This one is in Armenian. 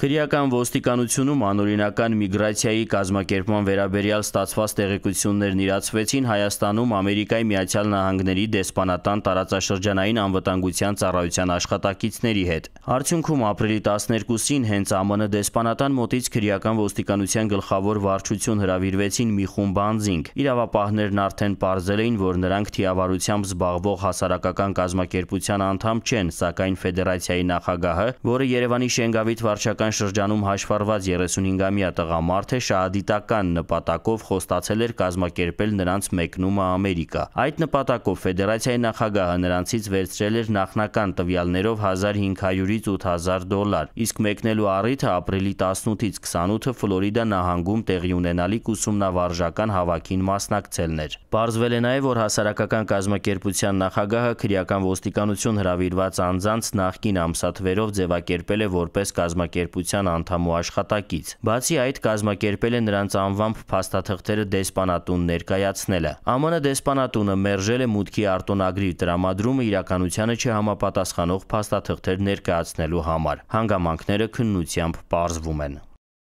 Քրեական ոստիկանությունում անօրինական միգրացիայի կազմակերպման վերաբերյալ ստացված տեղեկություններն իրացվեցին Հայաստանում Ամերիկայի Միացյալ Նահանգների դեսպանատան տարածաշրջանային անվտանգության ծառայության աշխատակիցների հետ։ Արդյունքում ապրիլի 12-ին հենց ԱՄՆ դեսպանատան մոտից քրեական ոստիկանության գլխավոր վարչություն հրավիրվեցին մի խումբ անձինք։ Իրավապահներն արդեն ողջել էին, որ նրանք թիավարությամբ զբաղվող հասարակական կազմակերպության անդամ չեն, սակայն ֆեդերացիայի նախագահը, որը Երևանի Շենգավիթ վարչական պետական շրջանում հաշվառված 35-ամյա տղամարդ է շահադիտական նպատակով խոստացել էր կազմակերպել նրանց մեկնումը Ամերիկա։ Այդ նպատակով ֆեդերացիայի նախագահը նրանցից վերցրել էր նախնական տվյալներով 1500-ից 8000 դոլար, իսկ մեկնելու առիթը ապրիլի 18-ից 28-ը Ֆլորիդա նահանգում տեղի ունենալիք ուսումնավարժական հավաքին մասնակցելն էր։ Պարզվել է նաև, որ հասարակական կազմակերպության նախագահը քրեական ոստիկանություն հրավիրված անձանց նախկին ամսաթվերով ձևակերպել է որպես կազմակերպ կազմակերպության անդամ ու աշխատակից։ Բացի այդ, կազմակերպել է նրանց անվամբ փաստաթղթերը դեսպանատուն ներկայացնելը։ ԱՄՆ դեսպանատունը մերժել է մուտքի արտոնագրի տրամադրումը իրականությանը չհամապատասխանող փաստաթղթեր ներկայացնելու համար։ Հանգամանքները քննությամբ պարզվում են։